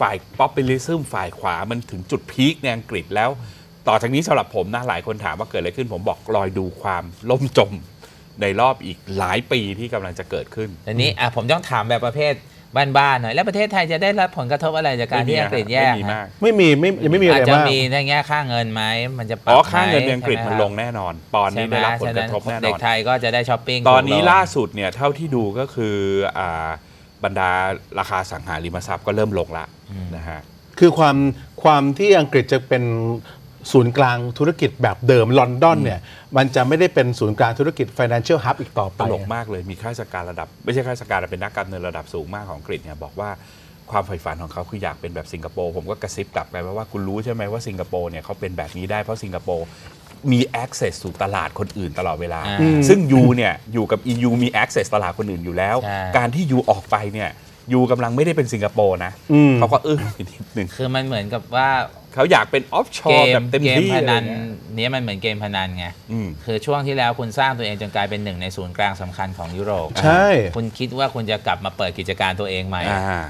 ฝ่าย populism ฝ่ายขวามันถึงจุด peak ในอังกฤษแล้ว ต่อจากนี้สำหรับผมนะหลายคนถามว่าเกิดอะไรขึ้น ผมบอกรอยดูความล่มจมในรอบอีกหลายปีที่กำลังจะเกิดขึ้นทีนี้อะผมต้องถามแบบประเภทบ้านๆหน่อยแล้วประเทศไทยจะได้รับผลกระทบอะไรจากการที่อังกฤษแย่ไม่มีมากไม่มีไม่ยังไม่มีอะอาจไรจะมากมีในแง่ค่าเงินไหมมันจะปรับอ๋อค่าเงินไหในอังกฤษใช่ไหมันลงแน่นอน ปอนด์นี้ได้รับผลกระทบแน่นเด็อกนไทยก็จะได้ช้อปปิ้งตอนนี้ถูกลงล่าสุดเนี่ยเท่าที่ดูก็คืออ่า บรรดาราคาสังหาริมทรัพย์ก็เริ่มลงละนะฮะคือความความที่อังกฤษจะเป็นศูนย์กลางธุรกิจแบบเดิมลอนดอนเนี่ยมันจะไม่ได้เป็นศูนย์กลางธุรกิจ financial hub อีกต่อไปตลกมากเลยมีข้าราชการระดับ ไม่ใช่ข้าราชการแต่เป็นนักการเงินระดับสูงมากของอังกฤษเนี่ยบอกว่าความใฝ่ฝันของเขาคืออยากเป็นแบบสิงคโปร์ผมก็กระซิบกลับไปว่าคุณรู้ใช่ไหมว่าสิงคโปร์เนี่ยเขาเป็นแบบนี้ได้เพราะสิงคโปร์ มี access สู่ตลาดคนอื่นตลอดเวลา อ่าอืมซึ่งยูเนี่ยอยู่กับ EU มี access ตลาดคนอื่นอยู่แล้ว ใช่ การที่ยูออกไปเนี่ยยูกำลังไม่ได้เป็นสิงคโปร์นะอืม เขาก็อึ้งนิดหนึ่งคือมันเหมือนกับว่าเขาอยากเป็นออฟชอเกร์มแบบเต็มเกมที่พอะไรนันเงี้ยเนี้ยมันเหมือนเกมพนันไง อืม คือช่วงที่แล้วคุณสร้างตัวเองจนกลายเป็นหนึ่งในศูนย์กลางสำคัญของยุโรป ใช่ คุณคิดว่าคุณจะกลับมาเปิดกิจการตัวเองไหม อ่า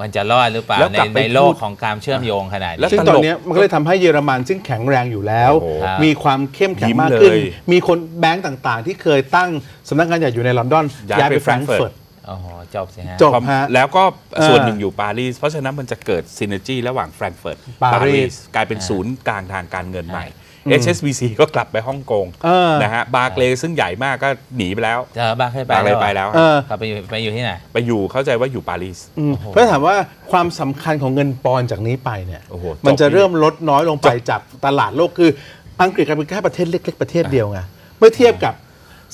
มันจะรอดหรือเปล่าแล้วในกลับไปในโลกพูด ของการเชื่อมโยงขนาดแล้นี้วซึ่งตลกตอนเนี้ยมันก็เลยทำให้เยอรมันซึ่งแข็งแรงอยู่แล้ว โอ้โหมีความเข้มแข็งยิ้มมากขึ้นเลยมีคนแบงก์ต่างๆ ที่เคยตั้งสำนักงานใหญ่อยู่ในลอนดอนย้ายย้ายไปไปแฟรงก์ Frankfurt เฟิร์ตโอ้โหจบสิฮะ จบฮะ แล้วก็เออส่วนหนึ่งอยู่ปารีส เพราะฉะนั้นมันจะเกิด synergy ระหว่างแฟรงก์เฟิร์ตปารีส กลายเป็นศูนย์กลางทางการเงินใหม่อืม HSBC ก็กลับไปฮ่องกงเออนะฮะ Barclays ซึ่งใหญ่มากก็หนีไปแล้วเจอบ้างเคยไปบาร์เกลแล้วไปแล้วเออเขาไปอยู่ไปอยู่ที่ไหนไปอยู่เข้าใจว่าอยู่ปารีสอืมเพราะถามว่าความสำคัญของเงินปอนด์จากนี้ไปเนี่ยโอ้โหมันจะจบเริ่มลดน้อยลงไปจากตลาดโลกคืออังกฤษกลายเป็นแค่ประเทศเล็ก ๆ ประเทศเดียวไงเมื่อเทียบกับ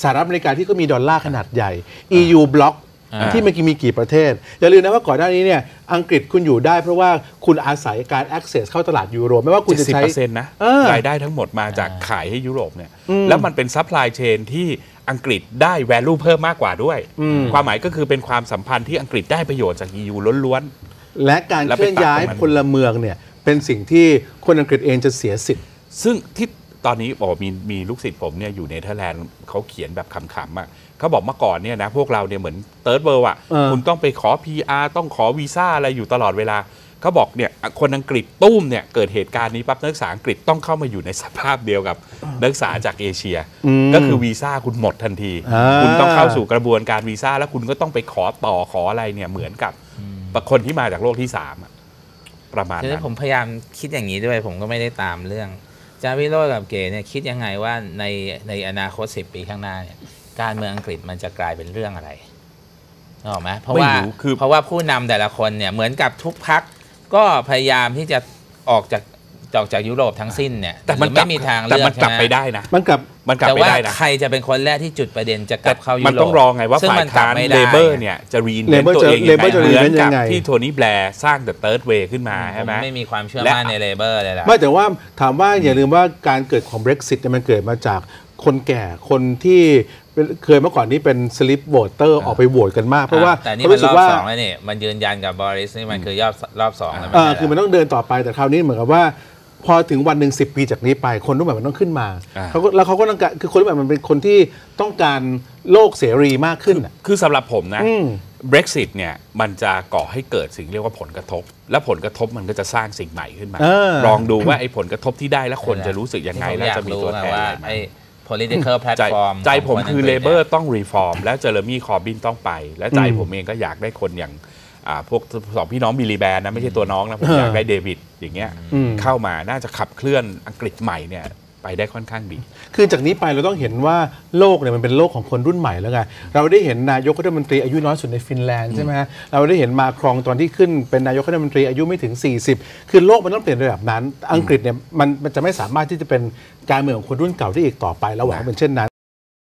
สหรัฐอเมริกาที่ก็มีดอลลาร์ขนาดใหญ่ EU bloc อ่า ที่มันมีกี่ประเทศ อย่าลืมนะว่าก่อนหน้านี้เนี่ยอังกฤษคุณอยู่ได้เพราะว่าคุณอาศัยการ access เข้าตลาดยูโรไม่ว่าคุณจะใช้70%นะเออรายได้ทั้งหมดมาจากขายให้ยุโรปเนี่ยแล้วมันเป็น supply chain ที่อังกฤษได้ value เพิ่มมากกว่าด้วย ความหมายก็คือเป็นความสัมพันธ์ที่อังกฤษได้ประโยชน์จาก EU ล้วนแล้วไปตัดตรงนั้น และการเคลื่อนย้ายพลเมืองเนี่ยเป็นสิ่งที่คนอังกฤษเองจะเสียสิทธิ์ๆซึ่งที่ ตอนนี้บอกมีมีลูกศิษย์ผมเนี่ยอยู่เนเธอร์แลนด์เขาเขียนแบบขำๆอะเขาบอกเมื่อก่อนเนี่ยนะพวกเราเนี่ยเหมือน third world อะเออ คุณต้องไปขอ PR ต้องขอวีซ่าอะไรอยู่ตลอดเวลาเขาบอกเนี่ยคนอังกฤษตุ้มเนี่ยเกิดเหตุการณ์นี้ปั๊บนักศึกษาอังกฤษต้องเข้ามาอยู่ในสภาพเดียวกับนักศึกษาจากเอเชียก็คือวีซ่าคุณหมดทันที อ่า คุณต้องเข้าสู่กระบวนการวีซ่าแล้วคุณก็ต้องไปขอต่อขออะไรเนี่ยเหมือนกับคนที่มาจากโลกที่สามอะประมาณคือนั้น ผมพยายามคิดอย่างนี้ด้วย ผมก็ไม่ได้ตามเรื่อง จาวิโรจน์กับเก๋เนี่ยคิดยังไงว่าในในอนาคต 10 ปีข้างหน้าเนี่ยการเมืองอังกฤษมันจะกลายเป็นเรื่องอะไรนึกออกไหมเพราะไม่ว่ารู้คือเพราะว่าผู้นำแต่ละคนเนี่ยเหมือนกับทุกพักก็พยายามที่จะออกจาก ออกจากยุโรปทั้งสิ้นเนี่ยแต่มันหรือไม่มีทางแต่เลือกมันกลับใช่หไปได้นะ มันกับมันกลับแต่ไปว่าได้นะใครจะเป็นคนแรกที่จุดประเด็นจะกลับเข้ายุโรปมันต้องรอไงว่าซึ่งฝ่ายมันกลับค้านไม่เลได้ เบอร์เนี่ยจะรีน Labour ตัวจะเองยัง Labour จะไงเหมือน reinvent กัยับงไง ที่โทนี่แบร์สร้าง The Third Way ขึ้นมาผใช่มไหมไม่มีความเชื่อและ มั่นในเลเบอร์เลยล่ะ ไม่แต่ว่าถามว่าอย่าลืมว่าการเกิดของ Brexit เนี่ยมันเกิดมาจากคนแก่คนที่เป็นเคยเมื่อก่อนนี้เป็นสลิปโหวตเตอร์ออกไปโหวตกันมาก เพราะว่าแต่นี่เขามันรู้สึรกอบว่า สองแล้วนี่มันยืนยันกับบอริสนี่มันคือยอดรอบสองแล้วเออไใช่คือมันต้องเดินต่อไปแต่คราวนี้เหมือนกับว่า พอถึงวันหนึ่งสิปีจากนี้ไปคนรุ่นใหม่มันต้องขึ้นมาอ่า เขาก็แล้วเขาก็ต้องการคือคนรุ่นใหม่มันเป็นคนที่ต้องการโลกเสรีมากขึ้นน่ะคือสำหรับผมนะ อืม Brexit เนี่ยมันจะก่อให้เกิดสิ่งเรียกว่าผลกระทบ และผลกระทบมันก็จะสร้างสิ่งใหม่ขึ้นมา เออ ลองดูว่าไอ้ผลกระทบที่ได้แล้วคนจะรู้สึกยังไงที่ผมแล้วอยากจะมีรู้ตัวไงแทนว่าอะไรไหม ไอ้ political ใจ platform ใจผมขงนคืออังกฤษเลนี่ยเบอร์ต้องรีฟอร์ม และเจอร์มี่คอร์บินต้องไป และใจผมเองก็อยากได้คนอย่างอ่า พวกสองพี่น้องบิลลีแบนนะไม่ใช่ตัวน้องนะผมเออออยากได้เดวิดอย่างเงี้ยอืมเข้ามาน่าจะขับเคลื่อนอังกฤษใหม่เนี่ยไปได้ค่อนข้างดี คือจากนี้ไปเราต้องเห็นว่าโลกเนี่ยมันเป็นโลกของคนรุ่นใหม่แล้วไง เราได้เห็นนายกรัฐมนตรีอายุน้อยสุดในฟินแลนด์ใช่ไหมฮะ เราได้เห็นมาครองตอนที่ขึ้นเป็นนายกรัฐมนตรีอายุไม่ถึง 40 คือโลกมันต้องเปลี่ยนระดับนั้น อังกฤษเนี่ยมันมันจะไม่สามารถที่จะเป็นการเมืองของคนรุ่นเก่าที่อีกต่อไปเราหวังว่าเป็นเช่นนั้น